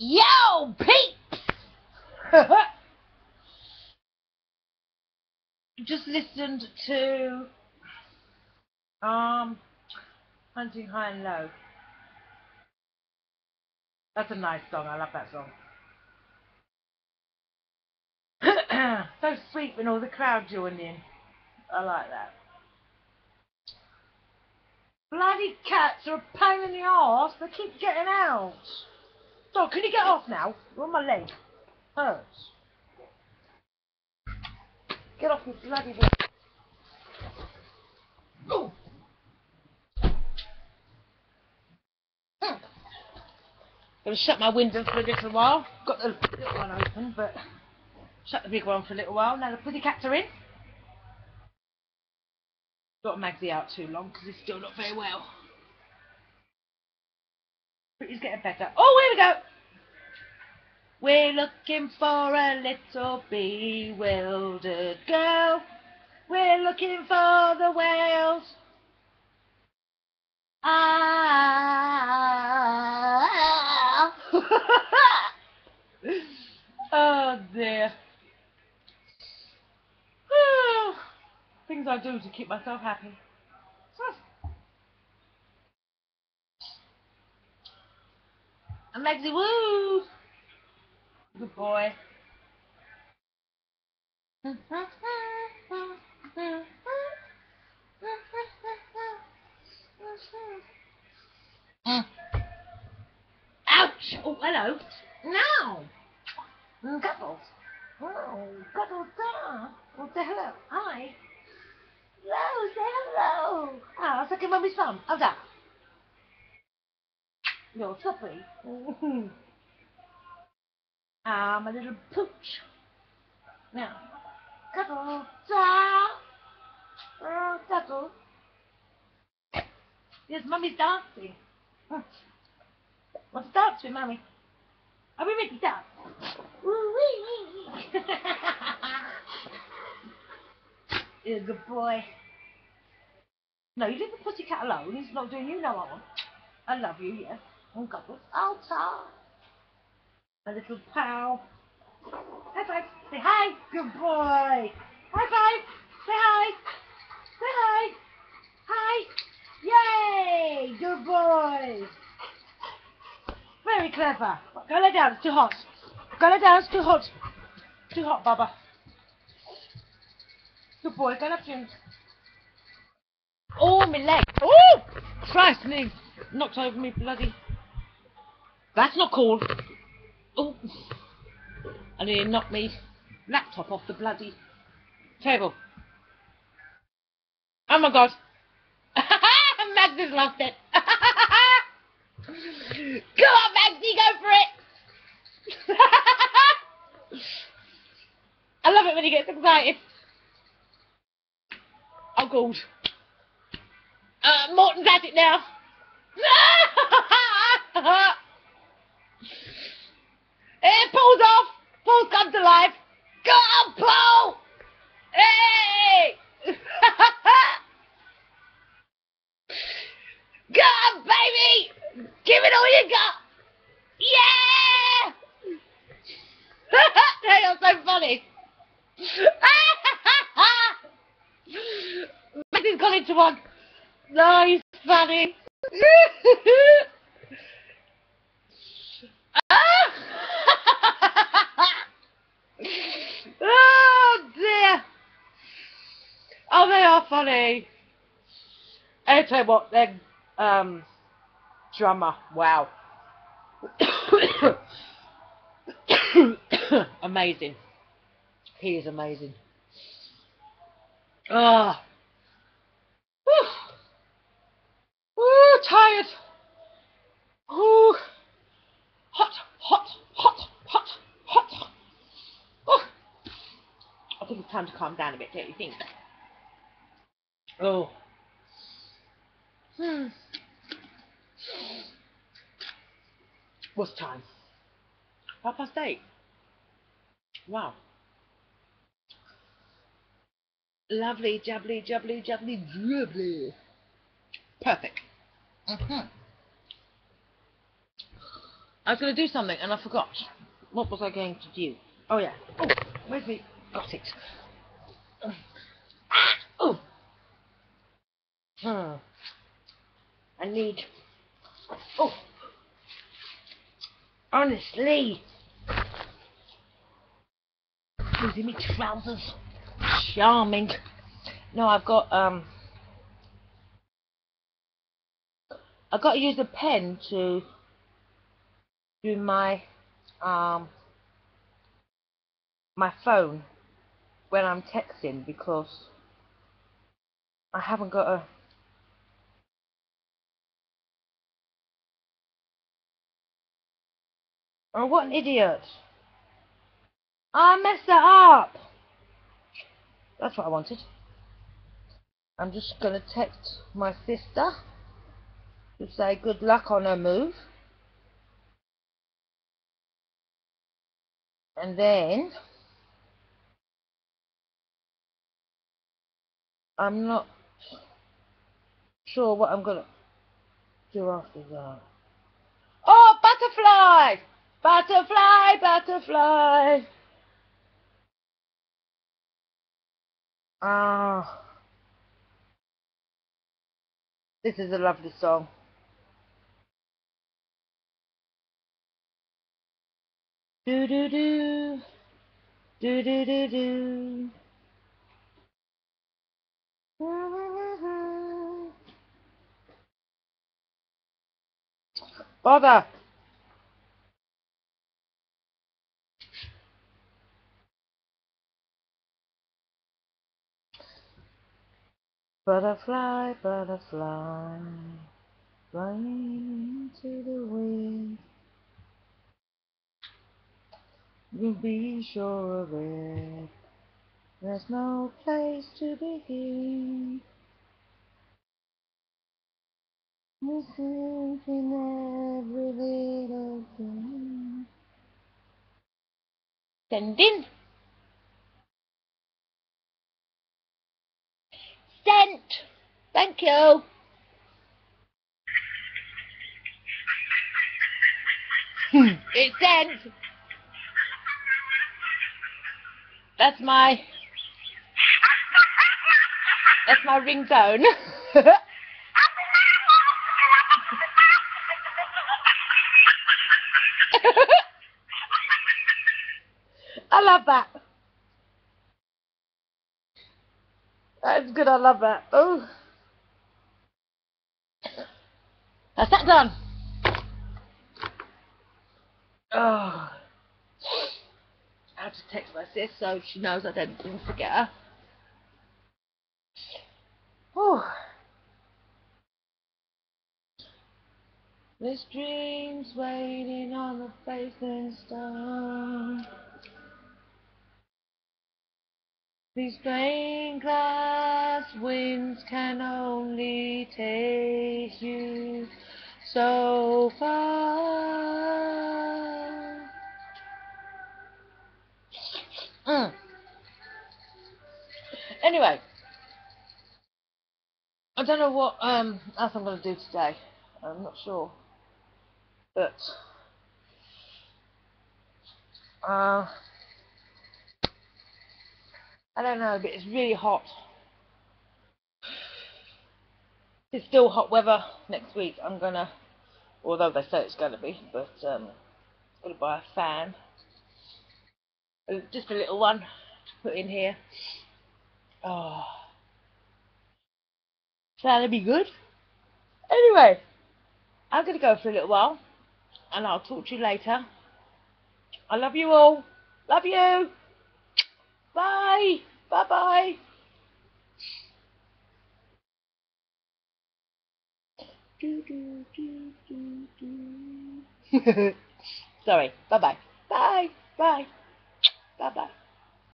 Yo, peeps! Just listened to um Hunting High and Low. That's a nice song. I love that song. so sweet when all the crowd join in. I like that. Bloody cats are a pain in the arse. They keep getting out. Dog, can you get off now? You're on my leg. Hurts. Get off your bloody leg. Oh. Gonna shut my window for a little while. Got the little one open, but shut the big one for a little while. Now the pussy cats are in. Got Magsy out too long because he's still not very well. He's getting better. Oh, here we go. We're looking for a little bewildered girl. We're looking for the whales. Ah. oh dear. Things I do to keep myself happy. And Megsy, woo! Good boy. Ouch! Oh, hello. Now. Cuddles. Oh, Cuddles there. Oh, say hello. Hi. Hello, say hello. Ah, oh, sucking mummy's thumb. How's that? You're slippery. I'm a little pooch. Now, cuddle, uh, cuddle. Yes, mummy's dancing. To dance with mummy? Are we ready to dance? You're a good boy. No, you leave the pussycat alone. He's not doing you no harm. I love you, yes. God, oh, ta. A little pal. High five. Say hi. Good boy. High five. Say hi. Say hi. Hi. Yay. Good boy. Very clever. Go lay down. It's too hot. Go lay down. It's too hot. Too hot, Baba. Good boy. Go up to him. Oh, my leg. Oh! Christ me. Knocked over me bloody. That's not cool. Oh. I nearly knocked me laptop off the bloody table. Oh my god. Magnus lost it. Go on, Magsy, go for it. I love it when he gets excited. Oh god. Uh, Morten's at it now. It pulls off. Paul comes alive. Go on, Paul! Hey! Go on, baby! Give it all you got! Yeah! they are so funny. Maxie's gone into one. He's funny. Oh dear. Oh, they are funny. I tell you what, their um, drummer, wow. amazing. He is amazing. Ah. Oh. Woo, tired. Ooh. Hot, hot, hot, hot, hot. Oh. I think it's time to calm down a bit, don't you think? Oh. Hmm. What's time? Half past eight. Wow. Lovely, jubbly, jubbly, jubbly, jubbly. Perfect. Mm-hmm. I was going to do something and I forgot. What was I going to do? Oh yeah. Oh, where's me? Got it. Oh. Hmm. I need. Oh. Honestly. Losing me trousers. Charming. No, I've got um. I've got to use a pen to do my um my phone when I'm texting because I haven't got a Oh, what an idiot. I messed it up. That's what I wanted. I'm just going to text my sister to say good luck on her move. And then I'm not sure what I'm going to do after that. Oh, butterfly! Butterfly, butterfly. Ah. This is a lovely song. Do do do. Do do do do. Butterfly, butterfly, flying into the wind. You'll be sure of it. There's no place to begin. Missing in every little thing. Sending. Sent. Thank you. Hmm. it's sent. That's my that's my ringtone. I love that. That's good, I love that. Oh. That's that done. Oh. I have to text my sis so she knows I don't forget her. This dream's waiting on the facing star. These stained glass winds can only take you so far. Mm. Anyway, I don't know what um, else I'm going to do today. I'm not sure, but uh, I don't know, but it's really hot. It's still hot weather next week. I'm gonna, although they say it's gonna be, but um, I'm gonna buy a fan, uh, just a little one to put in here. Oh, so that'll be good. Anyway, I'm gonna go for a little while, and I'll talk to you later. I love you all. Love you. Bye. Bye bye. Do, do, do, do, do. Sorry. Bye bye. Bye. Bye. Bye bye.